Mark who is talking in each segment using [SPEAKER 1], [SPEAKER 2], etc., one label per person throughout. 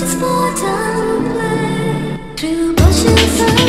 [SPEAKER 1] To play
[SPEAKER 2] through bushes.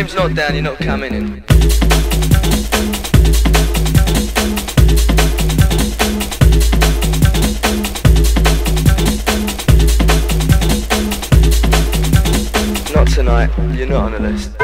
[SPEAKER 2] time's not
[SPEAKER 3] down, you're not coming in. Not tonight, you're not on the list.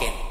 [SPEAKER 4] Walking.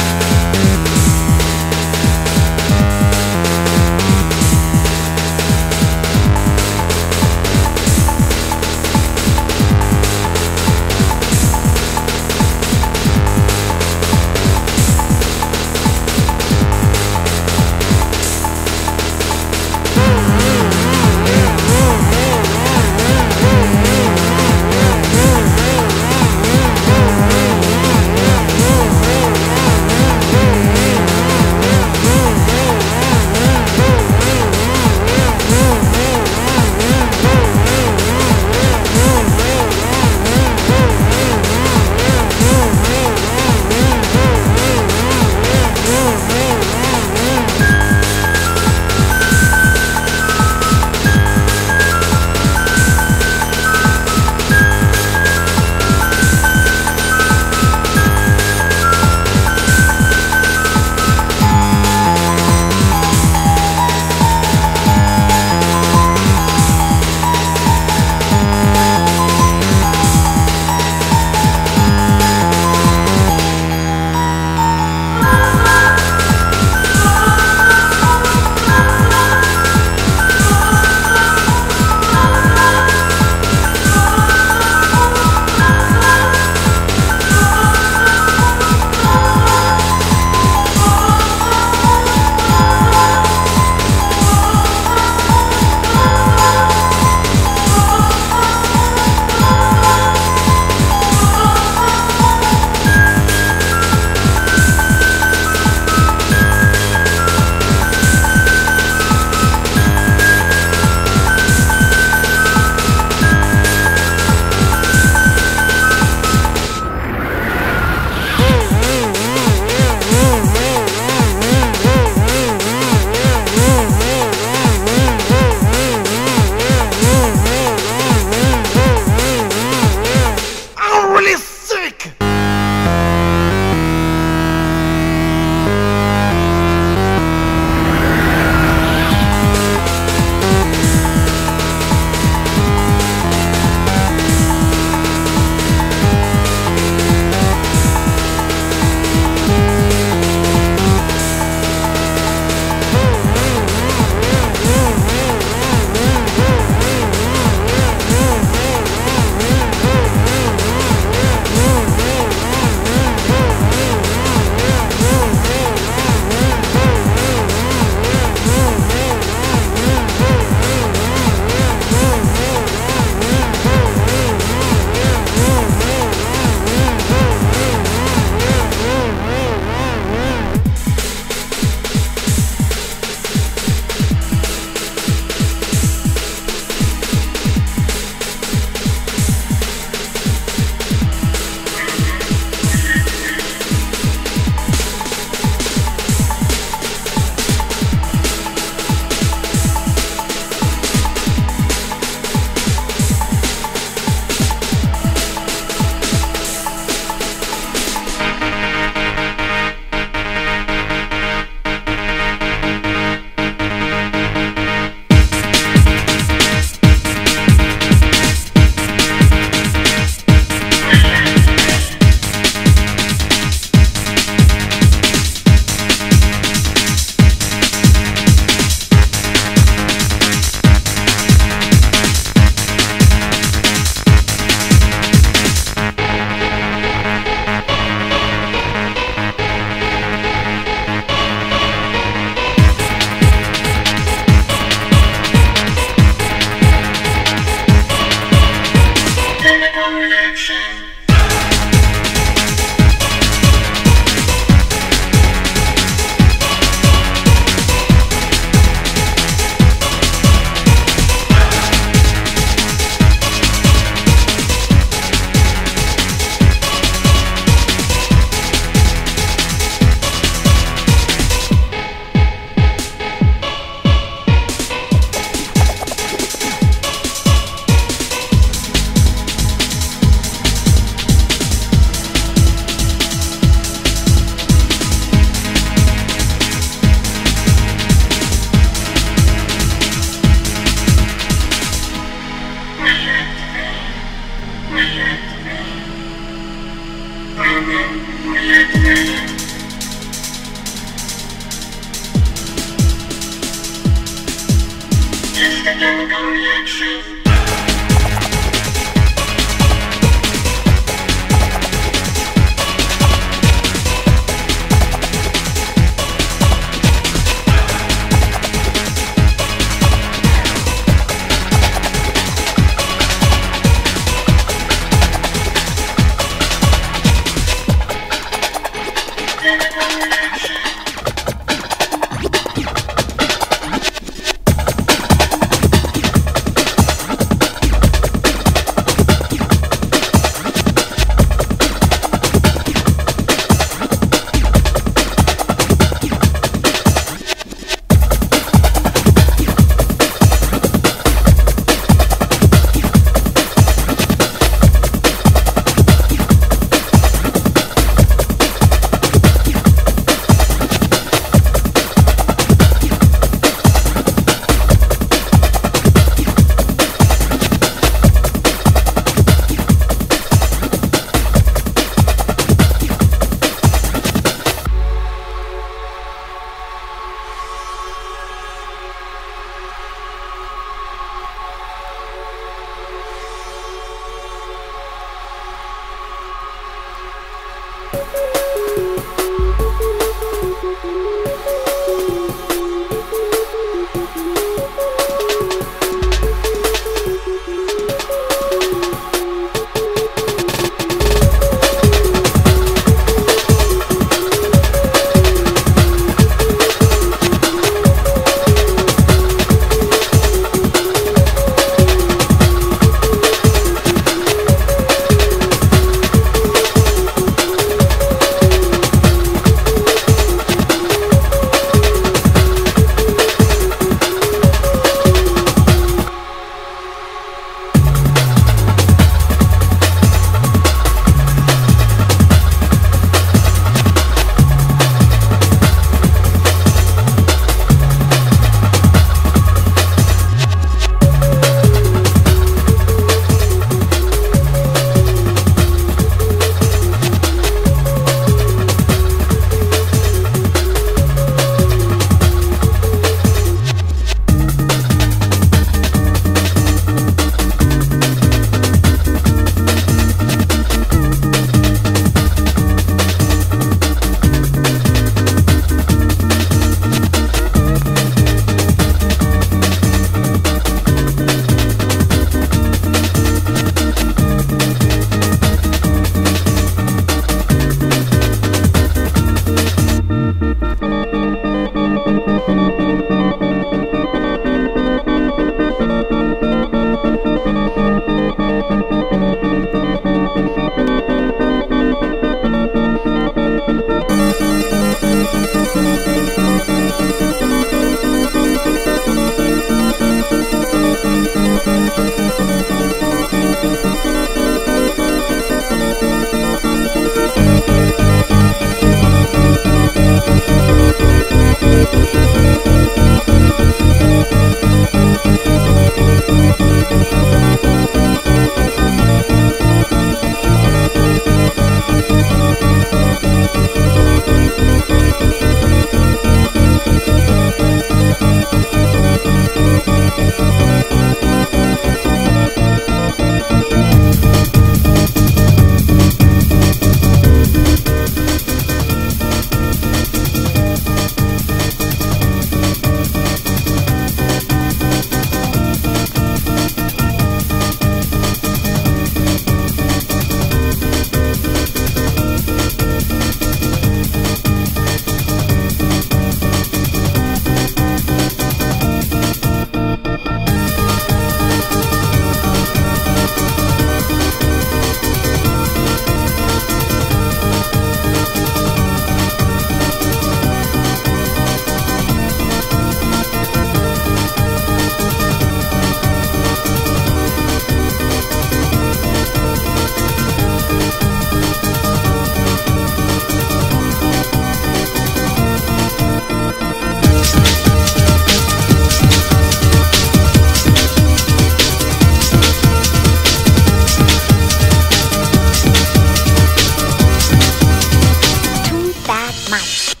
[SPEAKER 5] Mate.